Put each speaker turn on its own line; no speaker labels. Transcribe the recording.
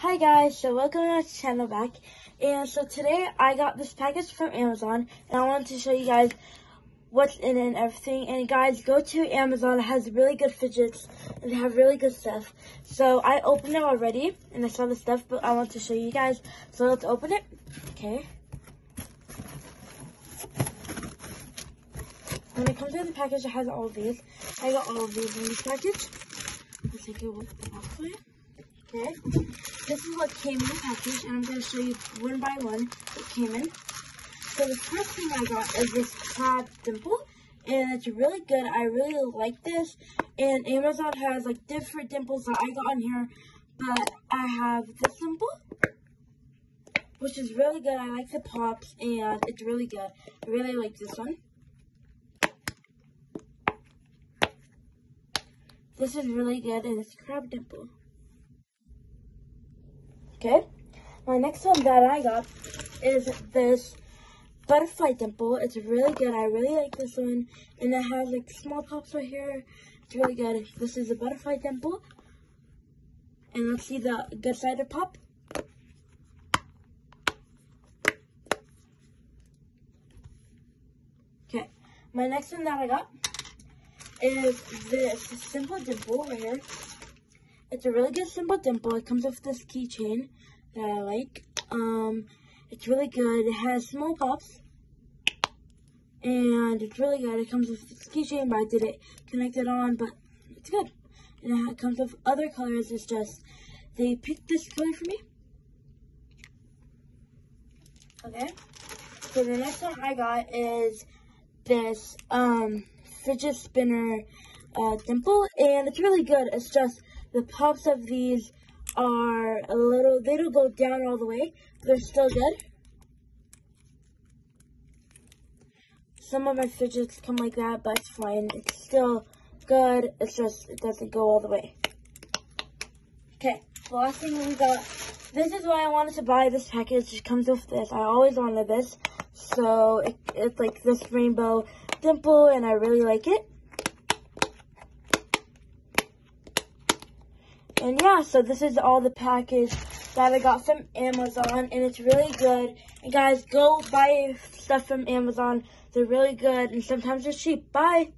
Hi guys, so welcome to our channel back. And so today I got this package from Amazon and I wanted to show you guys what's in it and everything. And guys, go to Amazon, it has really good fidgets and they have really good stuff. So I opened it already and I saw the stuff, but I want to show you guys. So let's open it. Okay. When it comes in the package, it has all these. I got all of these in this package. Let's take the box Okay. This is what came in the package, and I'm going to show you one by one what came in. So the first thing I got is this crab dimple, and it's really good. I really like this, and Amazon has like different dimples that I got on here, but I have this dimple, which is really good. I like the pops, and it's really good. I really like this one. This is really good, and it's crab dimple. Okay, my next one that I got is this butterfly dimple. It's really good. I really like this one. And it has like small pops right here. It's really good. This is a butterfly dimple. And let's see the good side of pop. Okay, my next one that I got is this simple dimple right here. It's a really good simple dimple. It comes with this keychain that I like. Um, it's really good. It has small pops. And it's really good. It comes with this keychain, but I did it connected on, but it's good. And it comes with other colors. It's just, they picked this color for me. Okay. So the next one I got is this um, fidget spinner uh, dimple, and it's really good. It's just the pops of these are a little, they don't go down all the way. They're still good. Some of my fidgets come like that, but it's fine. It's still good. It's just, it doesn't go all the way. Okay, the last thing we got, this is why I wanted to buy this package. It comes with this. I always wanted this. So, it, it's like this rainbow dimple, and I really like it. And yeah, so this is all the package that I got from Amazon, and it's really good. And guys, go buy stuff from Amazon. They're really good, and sometimes they're cheap. Bye!